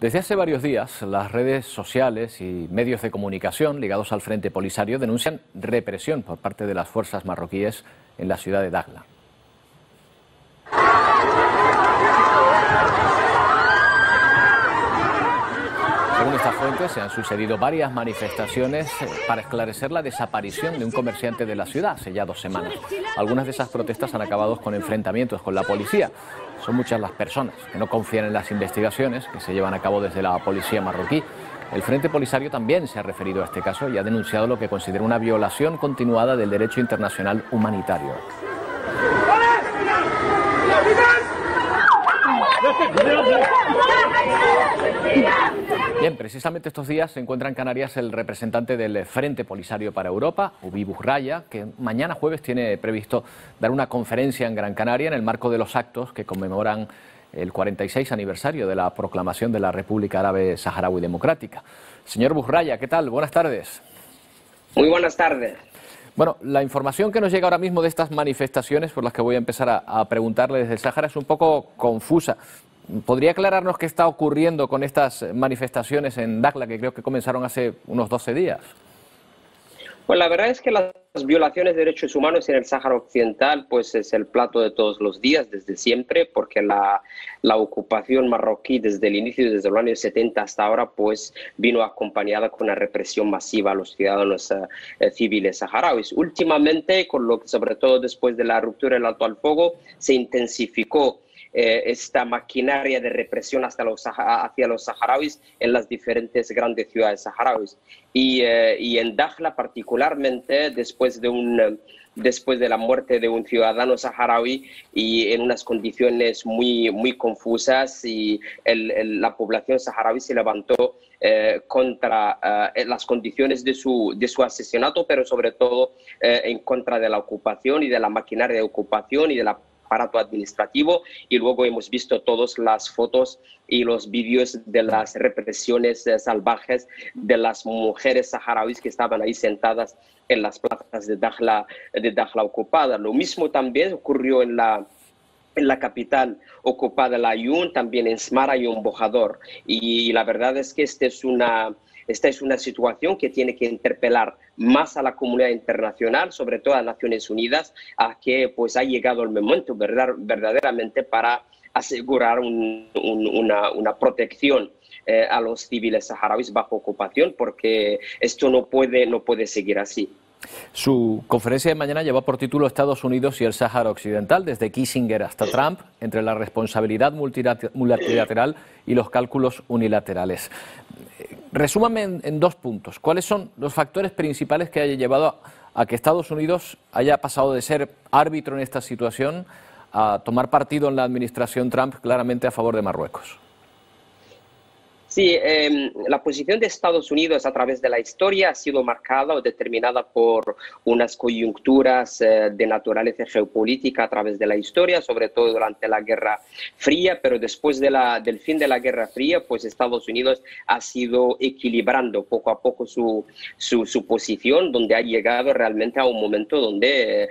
Desde hace varios días, las redes sociales y medios de comunicación ligados al Frente Polisario denuncian represión por parte de las fuerzas marroquíes en la ciudad de Dakhla. Fuentes, se han sucedido varias manifestaciones eh, para esclarecer la desaparición de un comerciante de la ciudad hace ya dos semanas. Algunas de esas protestas han acabado con enfrentamientos con la policía. Son muchas las personas que no confían en las investigaciones que se llevan a cabo desde la policía marroquí. El Frente Polisario también se ha referido a este caso y ha denunciado lo que considera una violación continuada del derecho internacional humanitario. Bien, precisamente estos días se encuentra en Canarias el representante del Frente Polisario para Europa, Ubi Raya, que mañana jueves tiene previsto dar una conferencia en Gran Canaria en el marco de los actos que conmemoran el 46 aniversario de la proclamación de la República Árabe Saharaui Democrática. Señor Burraya, ¿qué tal? Buenas tardes. Muy buenas tardes. Bueno, la información que nos llega ahora mismo de estas manifestaciones, por las que voy a empezar a, a preguntarle desde el Sáhara, es un poco confusa. ¿Podría aclararnos qué está ocurriendo con estas manifestaciones en Dakhla, que creo que comenzaron hace unos 12 días? Pues la verdad es que las violaciones de derechos humanos en el Sáhara Occidental pues es el plato de todos los días desde siempre porque la, la, ocupación marroquí desde el inicio, desde los años 70 hasta ahora pues vino acompañada con una represión masiva a los ciudadanos uh, civiles saharauis. Últimamente, con lo que sobre todo después de la ruptura del alto al fuego, se intensificó eh, esta maquinaria de represión hasta los, hacia los saharauis en las diferentes grandes ciudades saharauis. Y, eh, y en Dakhla particularmente, después de un después de la muerte de un ciudadano saharaui y en unas condiciones muy, muy confusas y el, la población saharaui se levantó eh, contra eh, las condiciones de su, de su asesinato, pero sobre todo eh, en contra de la ocupación y de la maquinaria de ocupación y de la aparato administrativo y luego hemos visto todas las fotos y los vídeos de las represiones eh, salvajes de las mujeres saharauis que estaban ahí sentadas en las plazas de Dakhla, de Dakhla ocupada. Lo mismo también ocurrió en la en la capital ocupada, la Ayun, también en Smara y un Bojador. Y la verdad es que esta es una, esta es una situación que tiene que interpelar más a la comunidad internacional, sobre todo a Naciones Unidas, a que pues ha llegado el momento verdad, verdaderamente para asegurar una, protección eh, a los civiles saharauis bajo ocupación, porque esto no puede, no puede seguir así. Su conferencia de mañana lleva por título Estados Unidos y el Sáhara Occidental, desde Kissinger hasta Trump, entre la responsabilidad multilateral y los cálculos unilaterales. Resúmame en, dos puntos. ¿Cuáles son los factores principales que hayan llevado a, que Estados Unidos haya pasado de ser árbitro en esta situación a tomar partido en la administración Trump claramente a favor de Marruecos? Sí, eh, la posición de Estados Unidos a través de la historia ha sido marcada o determinada por unas coyunturas eh, de naturaleza geopolítica a través de la historia, sobre todo durante la Guerra Fría, pero después de la, del fin de la Guerra Fría, pues Estados Unidos ha sido equilibrando poco a poco su, su, su posición, donde ha llegado realmente a un momento donde eh,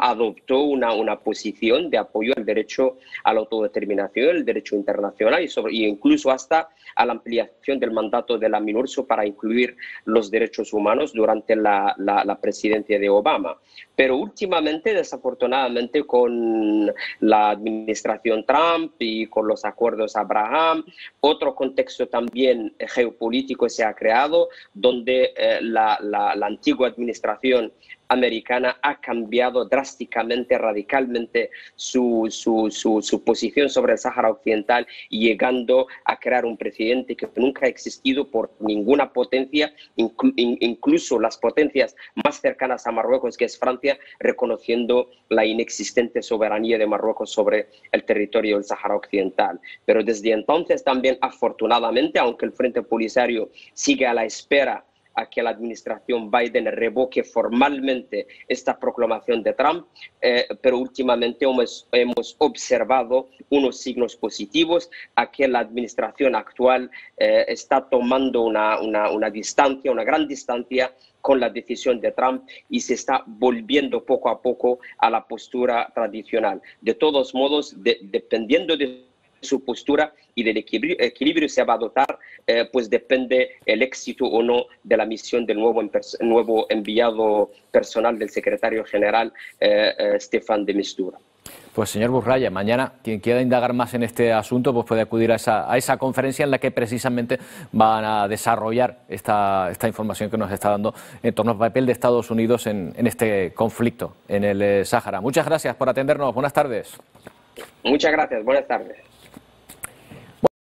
adoptó una, una posición de apoyo al derecho a la autodeterminación, el derecho internacional y, sobre, y incluso hasta a la ampliación del mandato de la MINURSO para incluir los derechos humanos durante la, la, presidencia de Obama. Pero últimamente, desafortunadamente, con la administración Trump y con los acuerdos Abraham, otro contexto también geopolítico se ha creado, donde eh, la, la, la antigua administración americana ha cambiado drásticamente, radicalmente su, su, su, posición sobre el Sáhara Occidental, llegando a crear un presidente que nunca ha existido por ninguna potencia, incluso las potencias más cercanas a Marruecos, que es Francia, reconociendo la inexistente soberanía de Marruecos sobre el territorio del Sáhara Occidental. Pero desde entonces también, afortunadamente, aunque el Frente Polisario sigue a la espera a que la administración Biden revoque formalmente esta proclamación de Trump, eh, pero últimamente hemos, hemos, observado unos signos positivos a que la administración actual eh, está tomando una, una, una distancia, una gran distancia con la decisión de Trump y se está volviendo poco a poco a la postura tradicional. De todos modos, de, dependiendo de su postura y del equilibrio, equilibrio se va a adoptar, eh, pues depende el éxito o no de la misión del nuevo, nuevo enviado personal del secretario general eh, eh, Stefan de Mistura. Pues señor Burraya, mañana quien quiera indagar más en este asunto pues puede acudir a esa, a esa conferencia en la que precisamente van a desarrollar esta, esta, información que nos está dando en torno al papel de Estados Unidos en, en este conflicto en el Sáhara. Muchas gracias por atendernos. Buenas tardes. Muchas gracias. Buenas tardes.